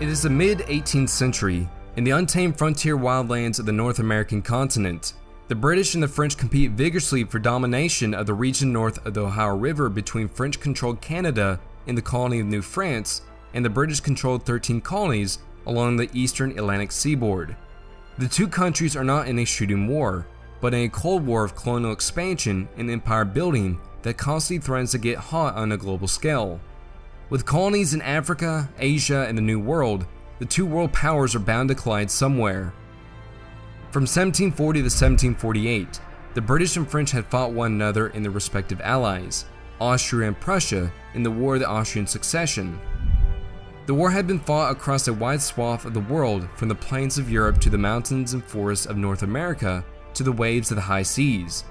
It is the mid 18th century, in the untamed frontier wildlands of the North American continent. The British and the French compete vigorously for domination of the region north of the Ohio River between French controlled Canada and the colony of New France and the British controlled 13 colonies along the eastern Atlantic seaboard. The two countries are not in a shooting war, but in a cold war of colonial expansion and empire building that constantly threatens to get hot on a global scale. With colonies in Africa, Asia, and the New World, the two world powers are bound to collide somewhere. From 1740 to 1748, the British and French had fought one another in their respective allies, Austria and Prussia, in the War of the Austrian Succession. The war had been fought across a wide swath of the world from the plains of Europe to the mountains and forests of North America to the waves of the high seas.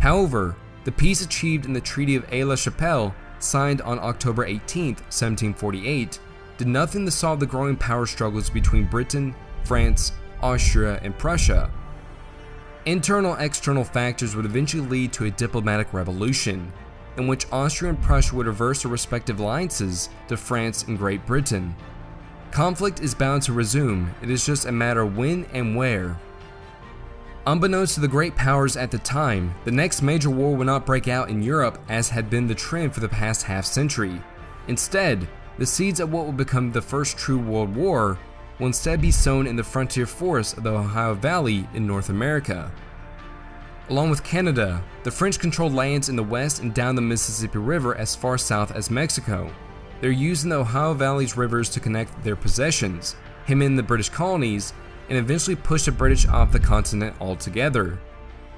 However, the peace achieved in the Treaty of Aix-la-Chapelle signed on October 18, 1748, did nothing to solve the growing power struggles between Britain, France, Austria, and Prussia. Internal external factors would eventually lead to a diplomatic revolution, in which Austria and Prussia would reverse their respective alliances to France and Great Britain. Conflict is bound to resume, it is just a matter when and where. Unbeknownst to the great powers at the time, the next major war would not break out in Europe as had been the trend for the past half century. Instead, the seeds of what would become the first true world war will instead be sown in the frontier forests of the Ohio Valley in North America. Along with Canada, the French controlled lands in the west and down the Mississippi River as far south as Mexico. They're using the Ohio Valley's rivers to connect their possessions, hem in the British colonies, and eventually pushed the British off the continent altogether.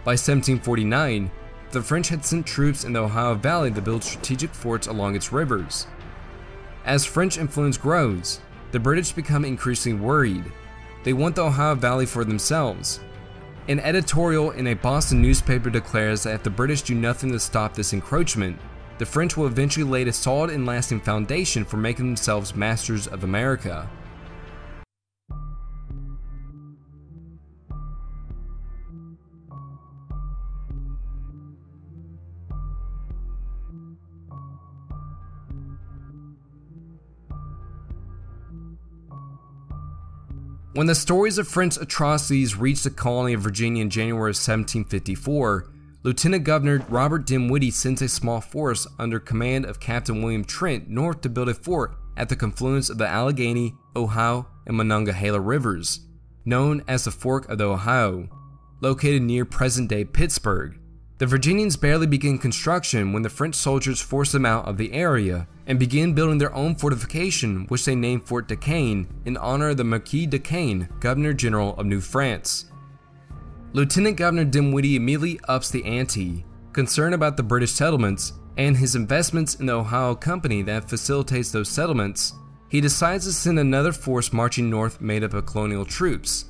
By 1749, the French had sent troops in the Ohio Valley to build strategic forts along its rivers. As French influence grows, the British become increasingly worried. They want the Ohio Valley for themselves. An editorial in a Boston newspaper declares that if the British do nothing to stop this encroachment, the French will eventually lay a solid and lasting foundation for making themselves masters of America. When the stories of French atrocities reached the colony of Virginia in January of 1754, Lieutenant Governor Robert Dinwiddie sent a small force under command of Captain William Trent north to build a fort at the confluence of the Allegheny, Ohio, and Monongahela rivers, known as the Fork of the Ohio, located near present-day Pittsburgh. The Virginians barely begin construction when the French soldiers force them out of the area and begin building their own fortification, which they named Fort Duquesne in honor of the Marquis Duquesne, Governor General of New France. Lieutenant Governor Dinwiddie immediately ups the ante, concerned about the British settlements and his investments in the Ohio Company that facilitates those settlements. He decides to send another force marching north made up of colonial troops.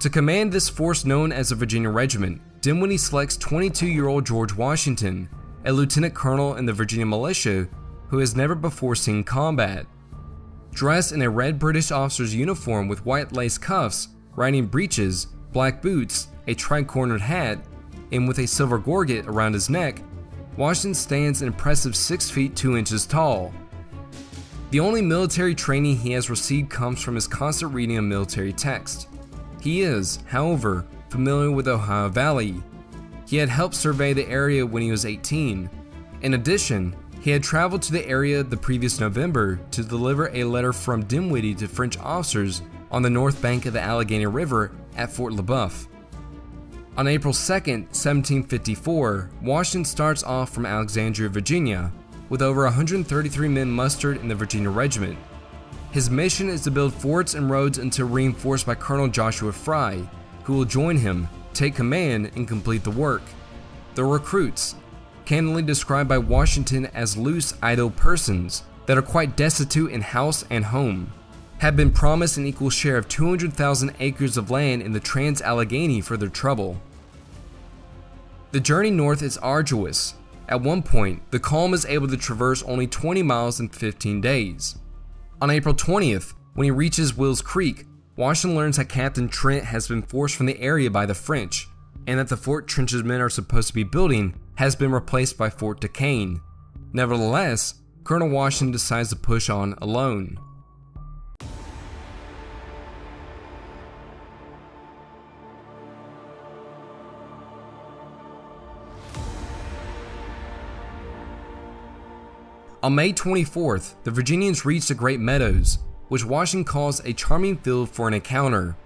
To command this force known as the Virginia Regiment, Dinwiddie selects 22 year old George Washington, a lieutenant colonel in the Virginia militia who has never before seen combat. Dressed in a red British officer's uniform with white lace cuffs, riding breeches, black boots, a tri-cornered hat, and with a silver gorget around his neck, Washington stands an impressive 6 feet 2 inches tall. The only military training he has received comes from his constant reading of military text. He is, however, familiar with Ohio Valley. He had helped survey the area when he was 18. In addition, he had traveled to the area the previous November to deliver a letter from Dinwiddie to French officers on the north bank of the Allegheny River at Fort Le Boeuf. On April 2, 1754, Washington starts off from Alexandria, Virginia, with over 133 men mustered in the Virginia Regiment. His mission is to build forts and roads until reinforced by Colonel Joshua Fry, who will join him, take command, and complete the work. The recruits, candidly described by Washington as loose, idle persons that are quite destitute in house and home, have been promised an equal share of 200,000 acres of land in the Trans Allegheny for their trouble. The journey north is arduous. At one point, the column is able to traverse only 20 miles in 15 days. On April 20th, when he reaches Wills Creek, Washington learns that Captain Trent has been forced from the area by the French, and that the fort Trent's men are supposed to be building has been replaced by Fort Duquesne. Nevertheless, Colonel Washington decides to push on alone. On May 24th, the Virginians reached the Great Meadows, which Washington calls a charming field for an encounter.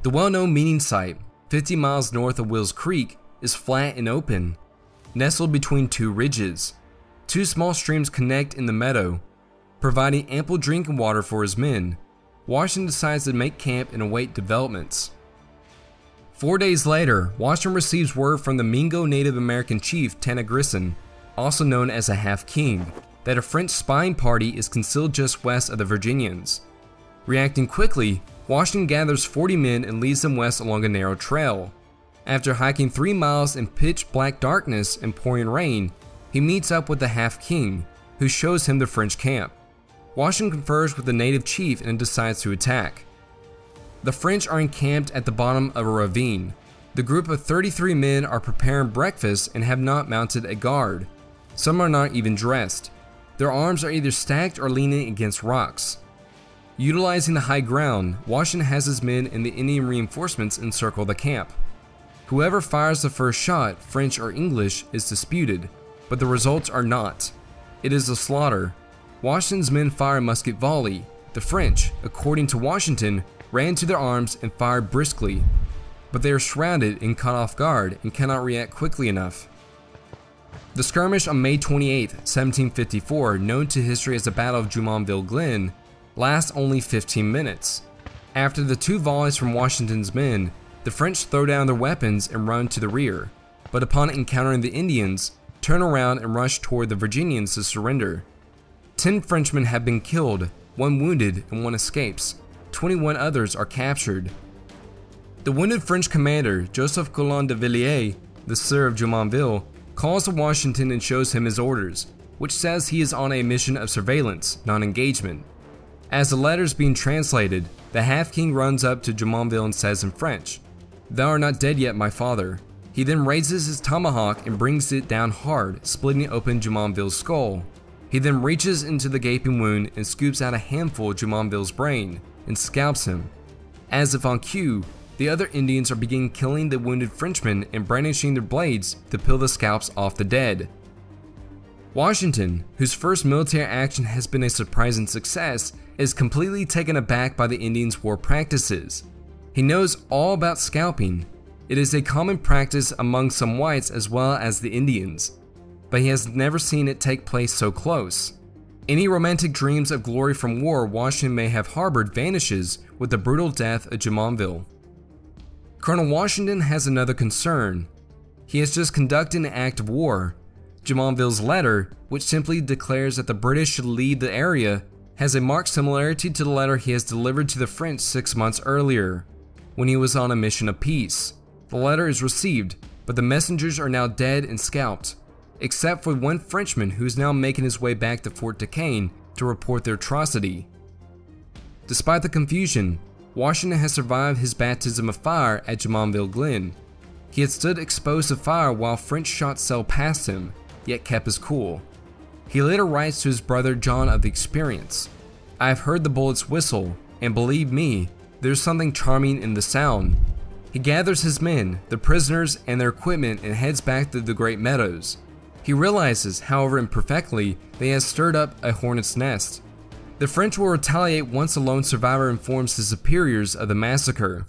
The well known meeting site, 50 miles north of Wills Creek, is flat and open, nestled between two ridges. Two small streams connect in the meadow, providing ample drinking water for his men. Washington decides to make camp and await developments. Four days later, Washington receives word from the Mingo Native American chief Tanacharison, also known as a Half King, that a French spying party is concealed just west of the Virginians. Reacting quickly, Washington gathers 40 men and leads them west along a narrow trail. After hiking three miles in pitch black darkness and pouring rain, he meets up with the Half King, who shows him the French camp. Washington confers with the native chief and decides to attack. The French are encamped at the bottom of a ravine. The group of 33 men are preparing breakfast and have not mounted a guard. Some are not even dressed. Their arms are either stacked or leaning against rocks. Utilizing the high ground, Washington has his men and the Indian reinforcements encircle the camp. Whoever fires the first shot, French or English, is disputed, but the results are not. It is a slaughter. Washington's men fire a musket volley. The French, according to Washington, ran to their arms and fired briskly, but they are surrounded and caught off guard and cannot react quickly enough. The skirmish on May 28, 1754, known to history as the Battle of Jumonville Glen, lasts only 15 minutes. After the two volleys from Washington's men, the French throw down their weapons and run to the rear, but upon encountering the Indians, turn around and rush toward the Virginians to surrender. Ten Frenchmen have been killed, one wounded, and one escapes. 21 others are captured. The wounded French commander, Joseph Coulon de Villiers, the Sire of Jumonville, calls to Washington and shows him his orders, which says he is on a mission of surveillance, not engagement. As the letter is being translated, the Half King runs up to Jumonville and says in French, Thou art not dead yet, my father. He then raises his tomahawk and brings it down hard, splitting open Jumonville's skull. He then reaches into the gaping wound and scoops out a handful of Jumonville's brain and scalps him. As if on cue, the other Indians are beginning killing the wounded Frenchmen and brandishing their blades to peel the scalps off the dead. Washington, whose first military action has been a surprising success, is completely taken aback by the Indians' war practices. He knows all about scalping. It is a common practice among some whites as well as the Indians, but he has never seen it take place so close. Any romantic dreams of glory from war Washington may have harbored vanishes with the brutal death of Jumonville. Colonel Washington has another concern. He has just conducted an act of war. Jumonville's letter, which simply declares that the British should leave the area, has a marked similarity to the letter he has delivered to the French six months earlier, when he was on a mission of peace. The letter is received, but the messengers are now dead and scalped, except for one Frenchman who is now making his way back to Fort Duquesne to report their atrocity. Despite the confusion, Washington has survived his baptism of fire at Jumonville Glen. He had stood exposed to fire while French shots sailed past him, yet kept his cool. He later writes to his brother John of the experience I have heard the bullets whistle, and believe me, there's something charming in the sound. He gathers his men, the prisoners, and their equipment and heads back to the Great Meadows. He realizes, however imperfectly, they he has stirred up a hornet's nest. The French will retaliate once a lone survivor informs his superiors of the massacre.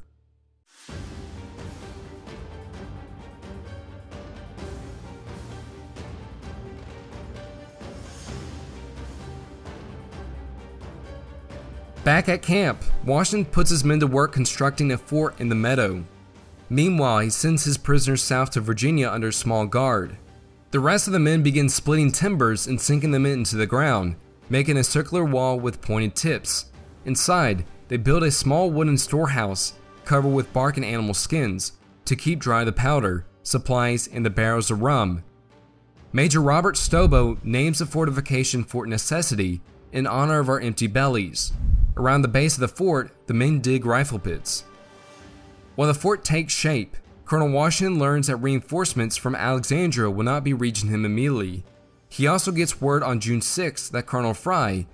Back at camp, Washington puts his men to work constructing a fort in the meadow. Meanwhile, he sends his prisoners south to Virginia under small guard. The rest of the men begin splitting timbers and sinking them into the ground, making a circular wall with pointed tips. Inside, they build a small wooden storehouse covered with bark and animal skins to keep dry the powder, supplies, and the barrels of rum. Major Robert Stobo names the fortification Fort Necessity in honor of our empty bellies. Around the base of the fort, the men dig rifle pits. While the fort takes shape, Colonel Washington learns that reinforcements from Alexandria will not be reaching him immediately, he also gets word on June 6 that Colonel Fry,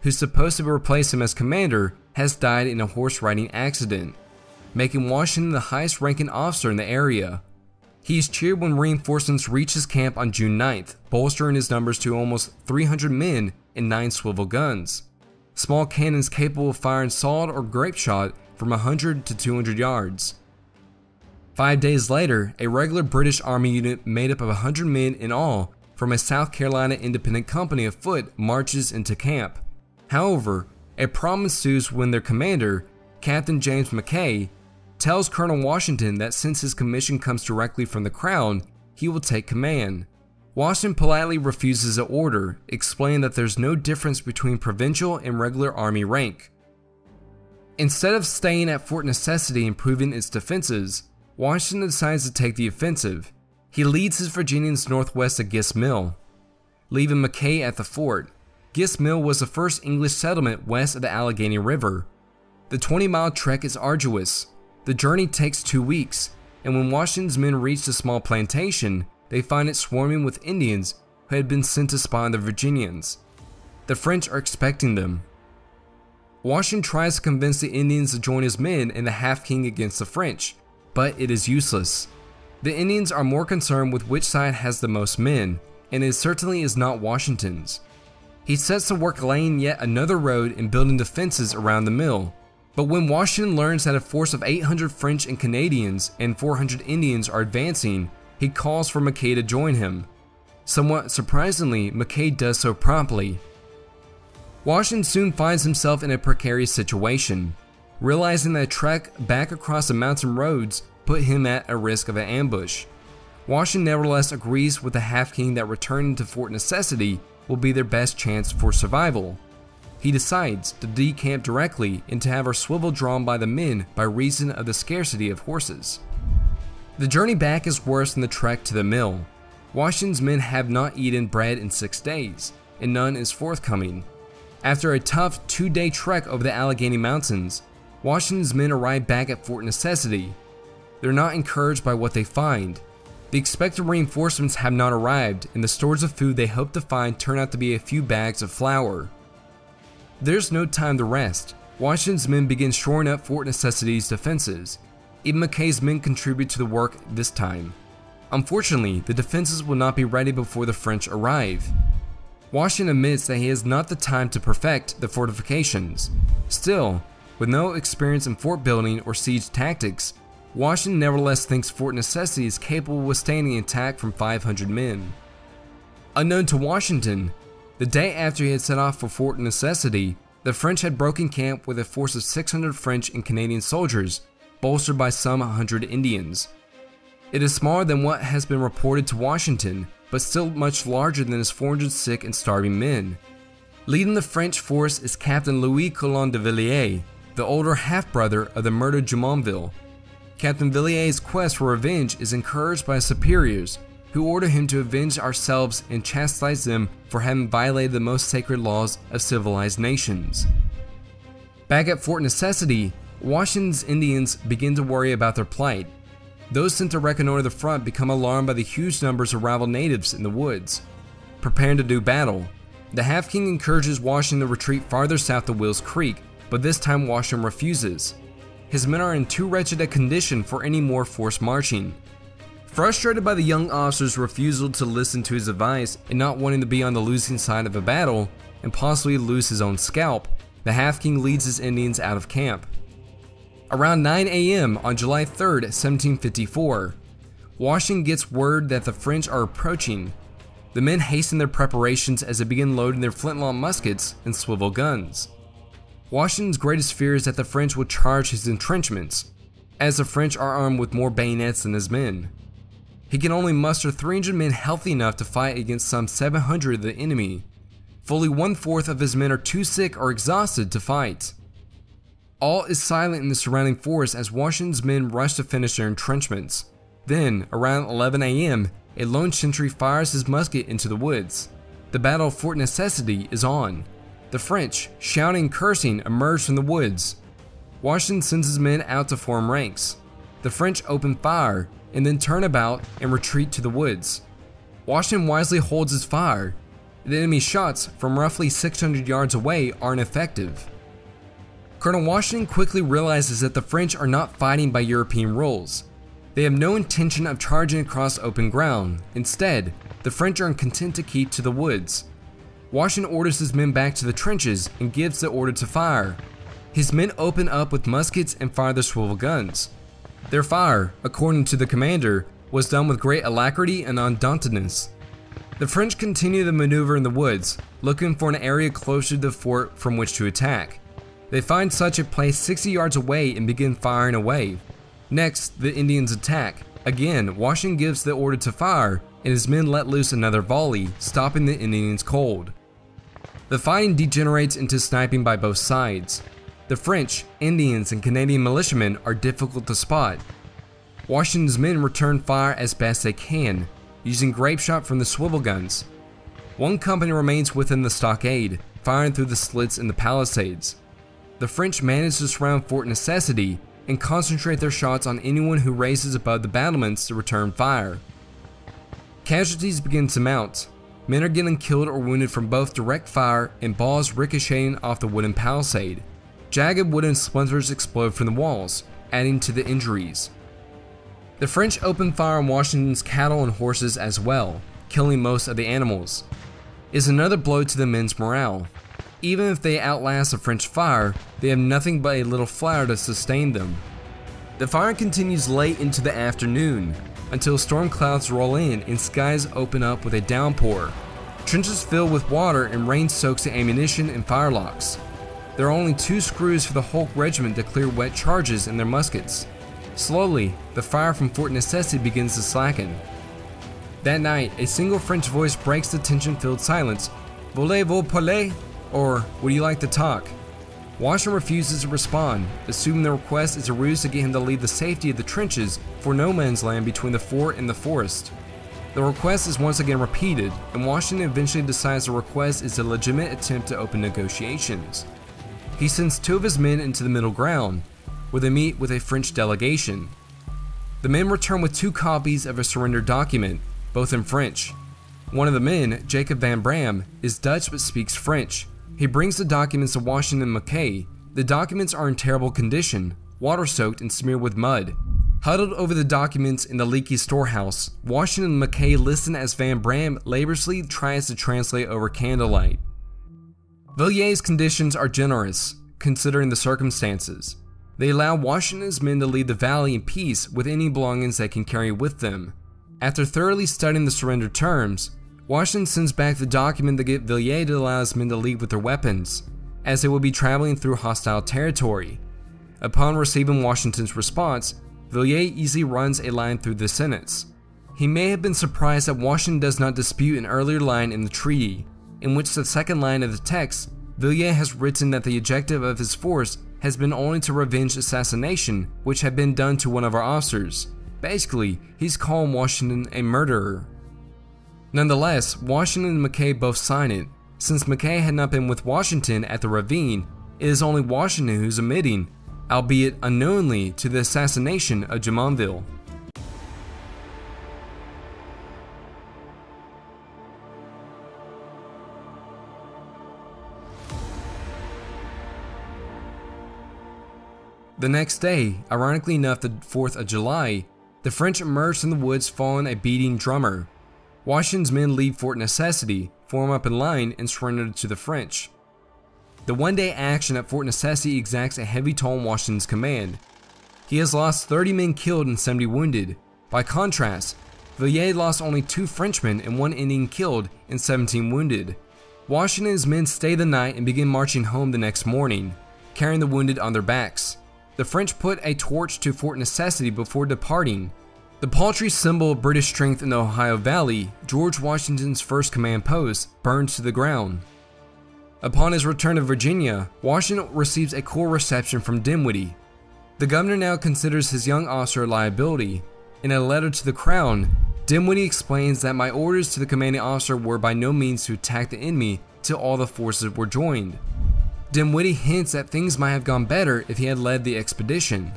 who's supposed to replace him as commander, has died in a horse riding accident, making Washington the highest ranking officer in the area. He is cheered when reinforcements reach his camp on June 9th, bolstering his numbers to almost 300 men and 9 swivel guns. Small cannons capable of firing solid or grape shot from 100 to 200 yards. Five days later, a regular British Army unit made up of 100 men in all from a South Carolina Independent Company of foot marches into camp. However, a problem ensues when their commander, Captain James Mackay, tells Colonel Washington that since his commission comes directly from the Crown, he will take command. Washington politely refuses the order, explaining that there's no difference between provincial and regular army rank. Instead of staying at Fort Necessity and improving its defenses, Washington decides to take the offensive. He leads his Virginians northwest of Gist Mill, leaving Mackay at the fort. Gist Mill was the first English settlement west of the Allegheny River. The 20 mile trek is arduous. The journey takes two weeks, and when Washington's men reach the small plantation, they find it swarming with Indians who had been sent to spy on the Virginians. The French are expecting them. Washington tries to convince the Indians to join his men in the Half King against the French, but it is useless. The Indians are more concerned with which side has the most men, and it certainly is not Washington's. He sets to work laying yet another road and building defenses around the mill. But when Washington learns that a force of 800 French and Canadians and 400 Indians are advancing, he calls for Mackay to join him. Somewhat surprisingly, Mackay does so promptly. Washington soon finds himself in a precarious situation, realizing that a trek back across the mountain roads put him at a risk of an ambush. Washington nevertheless agrees with the Half King that returning to Fort Necessity will be their best chance for survival. He decides to decamp directly and to have our swivel drawn by the men by reason of the scarcity of horses. The journey back is worse than the trek to the mill. Washington's men have not eaten bread in six days, and none is forthcoming. After a tough two day trek over the Allegheny Mountains, Washington's men arrive back at Fort Necessity. They're not encouraged by what they find. The expected reinforcements have not arrived, and the stores of food they hope to find turn out to be a few bags of flour. There's no time to rest. Washington's men begin shoring up Fort Necessity's defenses, even Mackay's men contribute to the work this time. Unfortunately, the defenses will not be ready before the French arrive. Washington admits that he has not the time to perfect the fortifications. Still, with no experience in fort building or siege tactics, Washington nevertheless thinks Fort Necessity is capable of withstanding an attack from 500 men. Unknown to Washington, the day after he had set off for Fort Necessity, the French had broken camp with a force of 600 French and Canadian soldiers bolstered by some 100 Indians. It is smaller than what has been reported to Washington, but still much larger than his 400 sick and starving men. Leading the French force is Captain Louis Coulon de Villiers, the older half-brother of the murdered Jumonville. Captain Villiers' quest for revenge is encouraged by his superiors, who order him to avenge ourselves and chastise them for having violated the most sacred laws of civilized nations. Back at Fort Necessity, Washington's Indians begin to worry about their plight. Those sent to reconnoiter the front become alarmed by the huge numbers of rival natives in the woods. Preparing to do battle, the Half King encourages Washington to retreat farther south to Wills Creek, but this time Washington refuses. His men are in too wretched a condition for any more forced marching. Frustrated by the young officer's refusal to listen to his advice and not wanting to be on the losing side of a battle and possibly lose his own scalp, the Half King leads his Indians out of camp. Around 9 a.m. on July 3, 1754, Washington gets word that the French are approaching. The men hasten their preparations as they begin loading their flintlock muskets and swivel guns. Washington's greatest fear is that the French will charge his entrenchments, as the French are armed with more bayonets than his men. He can only muster 300 men healthy enough to fight against some 700 of the enemy. Fully one fourth of his men are too sick or exhausted to fight. All is silent in the surrounding forest as Washington's men rush to finish their entrenchments. Then, around 11 a.m., a lone sentry fires his musket into the woods. The Battle of Fort Necessity is on. The French, shouting and cursing, emerge from the woods. Washington sends his men out to form ranks. The French open fire and then turn about and retreat to the woods. Washington wisely holds his fire. The enemy's shots from roughly 600 yards away are ineffective. Colonel Washington quickly realizes that the French are not fighting by European rules. They have no intention of charging across open ground. Instead, the French are content to keep to the woods. Washington orders his men back to the trenches and gives the order to fire. His men open up with muskets and fire their swivel guns. Their fire, according to the commander, was done with great alacrity and undauntedness. The French continue the maneuver in the woods, looking for an area closer to the fort from which to attack. They find such a place 60 yards away and begin firing away. Next, the Indians attack. Again, Washington gives the order to fire, and his men let loose another volley, stopping the Indians cold. The fighting degenerates into sniping by both sides. The French, Indians, and Canadian militiamen are difficult to spot. Washington's men return fire as best they can, using grape shot from the swivel guns. One company remains within the stockade, firing through the slits in the palisades. The French manage to surround Fort Necessity and concentrate their shots on anyone who raises above the battlements to return fire. Casualties begin to mount. Men are getting killed or wounded from both direct fire and balls ricocheting off the wooden palisade. Jagged wooden splinters explode from the walls, adding to the injuries. The French open fire on Washington's cattle and horses as well, killing most of the animals. Is another blow to the men's morale. Even if they outlast the French fire, they have nothing but a little fire to sustain them. The fire continues late into the afternoon, until storm clouds roll in and skies open up with a downpour. Trenches fill with water and rain soaks the ammunition and firelocks. There are only two screws for the Hulk regiment to clear wet charges in their muskets. Slowly, the fire from Fort Necessity begins to slacken. That night, a single French voice breaks the tension filled silence Voulez-vous parler? Or, would you like to talk? Washington refuses to respond, assuming the request is a ruse to get him to leave the safety of the trenches for no man's land between the fort and the forest. The request is once again repeated, and Washington eventually decides the request is a legitimate attempt to open negotiations. He sends two of his men into the middle ground, where they meet with a French delegation. The men return with two copies of a surrender document, both in French. One of the men, Jacob Van Braam, is Dutch but speaks French. He brings the documents to Washington Mackay. The documents are in terrible condition, water soaked and smeared with mud. Huddled over the documents in the leaky storehouse, Washington and Mackay listen as Van Braam laboriously tries to translate over candlelight. Villier's conditions are generous, considering the circumstances. They allow Washington's men to leave the valley in peace with any belongings they can carry with them. After thoroughly studying the surrender terms, Washington sends back the document to get Villiers to allow his men to leave with their weapons, as they will be traveling through hostile territory. Upon receiving Washington's response, Villiers easily runs a line through the sentence. He may have been surprised that Washington does not dispute an earlier line in the treaty, in which the second line of the text, Villiers has written that the objective of his force has been only to revenge assassination which had been done to one of our officers. Basically, he's calling Washington a murderer. Nonetheless, Washington and Mackay both sign it. Since Mackay had not been with Washington at the ravine, it is only Washington who's admitting, albeit unknowingly, to the assassination of Jumonville. The next day, ironically enough the 4th of July, the French emerged from the woods following a beating drummer. Washington's men leave Fort Necessity, form up in line, and surrender to the French. The one day action at Fort Necessity exacts a heavy toll on Washington's command. He has lost 30 men killed and 70 wounded. By contrast, Villiers lost only two Frenchmen and one Indian killed and 17 wounded. Washington's men stay the night and begin marching home the next morning, carrying the wounded on their backs. The French put a torch to Fort Necessity before departing. The paltry symbol of British strength in the Ohio Valley, George Washington's first command post, burns to the ground. Upon his return to Virginia, Washington receives a cool reception from Dinwiddie. The governor now considers his young officer a liability. In a letter to the Crown, Dinwiddie explains that my orders to the commanding officer were by no means to attack the enemy till all the forces were joined. Dinwiddie hints that things might have gone better if he had led the expedition.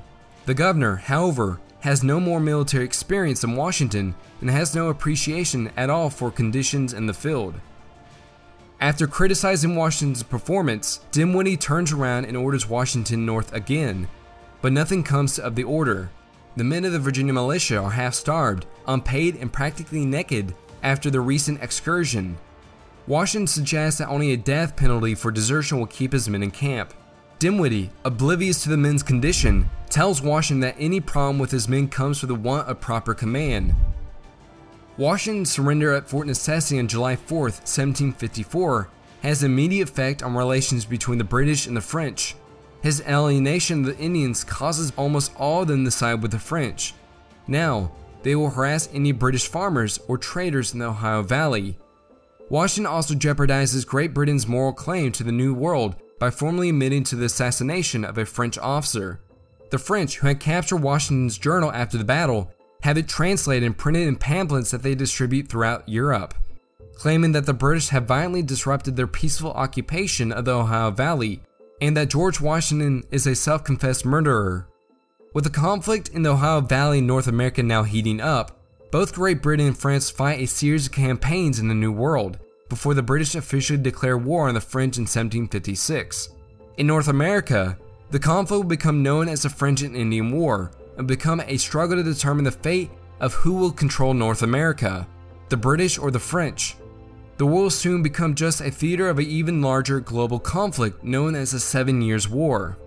The governor, however, has no more military experience than Washington and has no appreciation at all for conditions in the field. After criticizing Washington's performance, Dinwiddie turns around and orders Washington north again, but nothing comes of the order. the men of the Virginia militia are half starved, unpaid, and practically naked after the recent excursion. Washington suggests that only a death penalty for desertion will keep his men in camp. Dinwiddie, oblivious to the men's condition, tells Washington that any problem with his men comes from the want of proper command. Washington's surrender at Fort Necessity on July 4, 1754, has immediate effect on relations between the British and the French. His alienation of the Indians causes almost all of them to side with the French. Now, they will harass any British farmers or traders in the Ohio Valley. Washington also jeopardizes Great Britain's moral claim to the New World by formally admitting to the assassination of a French officer. The French, who had captured Washington's journal after the battle, have it translated and printed in pamphlets that they distribute throughout Europe, claiming that the British have violently disrupted their peaceful occupation of the Ohio Valley and that George Washington is a self confessed murderer. With the conflict in the Ohio Valley North America now heating up, both Great Britain and France fight a series of campaigns in the New World, before the British officially declare war on the French in 1756. In North America, the conflict will become known as the French and Indian War and become a struggle to determine the fate of who will control North America, the British or the French. The war will soon become just a theater of an even larger global conflict known as the Seven Years' War.